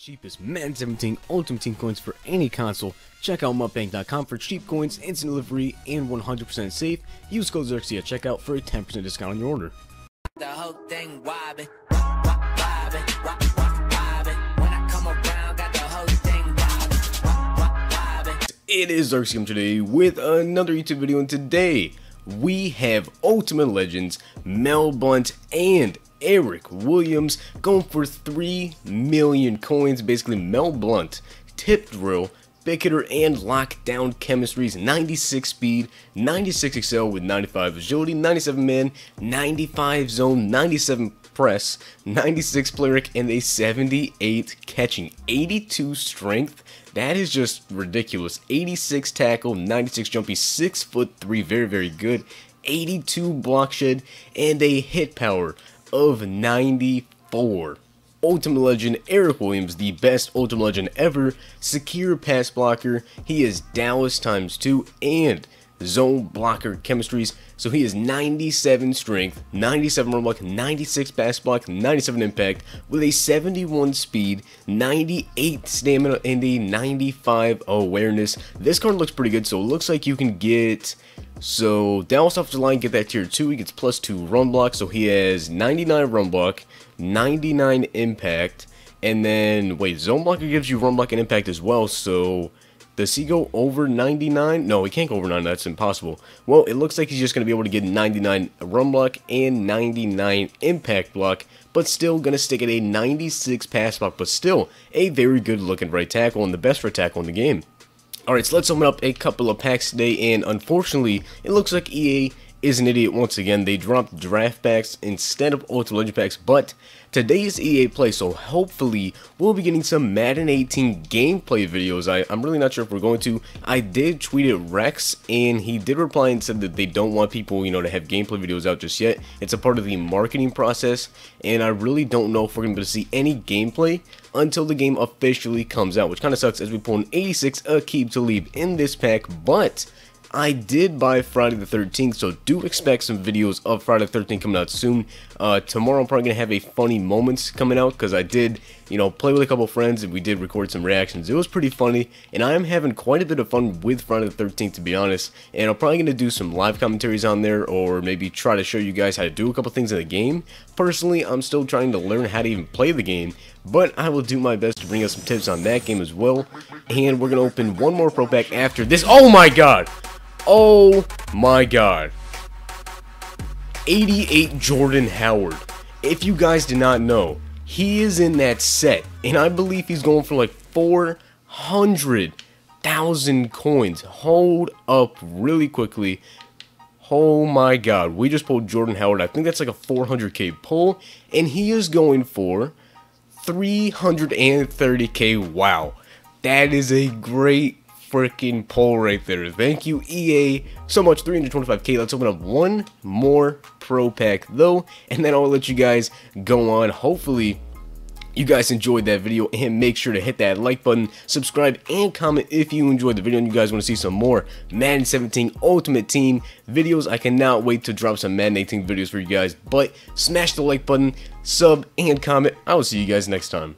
cheapest Madden 17 Ultimate Team coins for any console. Check out mutbank.com for cheap coins, instant delivery, and 100% safe. Use code Zirksee at checkout for a 10% discount on your order. The whole thing wobbin', wobbin', wobbin'. When I come around, got the whole thing wobbin', wobbin'. It is Zirksee today with another YouTube video, and today we have Ultimate Legends, Mel Blount, and Erik Williams going for 3 million coins. Basically, Mel Blount, tip drill, big and lockdown chemistries 96 speed, 96 excel with 95 agility, 97 man, 95 zone, 97 press, 96 cleric, and a 78 catching, 82 strength. That is just ridiculous. 86 tackle, 96 jumpy, 6 foot 3, very, very good. 82 block shed, and a hit power of 94. Ultimate Legend Erik Williams, the best Ultimate Legend ever, secure pass blocker. He is Dallas times 2 and zone blocker chemistries. So he is 97 strength, 97 run block, 96 pass block, 97 impact with a 71 speed, 98 stamina, and a 95 awareness. This card looks pretty good, so it looks like you can get so Dallas off the line get that tier 2, he gets plus 2 run block, so he has 99 run block, 99 impact, and then, wait, zone blocker gives you run block and impact as well, so does he go over 99? No, he can't go over 99, that's impossible. Well, it looks like he's just going to be able to get 99 run block and 99 impact block, but still going to stick at a 96 pass block, but still a very good looking right tackle and the best right tackle in the game. Alright, so let's open up a couple of packs today, and unfortunately, it looks like EA is an idiot once again. They dropped draft packs instead of Ultra Legend packs, but today is EA Play, so hopefully we'll be getting some Madden 18 gameplay videos. I, am really not sure if we're going to. I did tweet at Rex, and he did reply and said that they don't want people, you know, to have gameplay videos out just yet. It's a part of the marketing process, and I really don't know if we're going to to see any gameplay until the game officially comes out, which kind of sucks as we pull an 86 Aqib Talib in this pack, but I did buy Friday the 13th, so do expect some videos of Friday the 13th coming out soon. Uh, tomorrow I'm probably going to have a funny moments coming out, because I did, you know, play with a couple friends and we did record some reactions. It was pretty funny, and I am having quite a bit of fun with Friday the 13th, to be honest. And I'm probably going to do some live commentaries on there, or maybe try to show you guys how to do a couple things in the game. Personally, I'm still trying to learn how to even play the game, but I will do my best to bring us some tips on that game as well. And we're going to open one more pro pack after this. Oh my god! Oh my god. 88 Jordan Howard. If you guys did not know, he is in that set, and I believe he's going for like 400,000 coins. Hold up really quickly. Oh my god, we just pulled Jordan Howard. I think that's like a 400k pull, and he is going for 330k. Wow, that is a great freaking poll right there. Thank you, EA, so much. 325k. Let's open up one more pro pack, though, and then I'll let you guys go on. Hopefully, you guys enjoyed that video and make sure to hit that like button, subscribe, and comment if you enjoyed the video and you guys want to see some more Madden 17 Ultimate Team videos. I cannot wait to drop some Madden 18 videos for you guys, but smash the like button, sub, and comment. I will see you guys next time.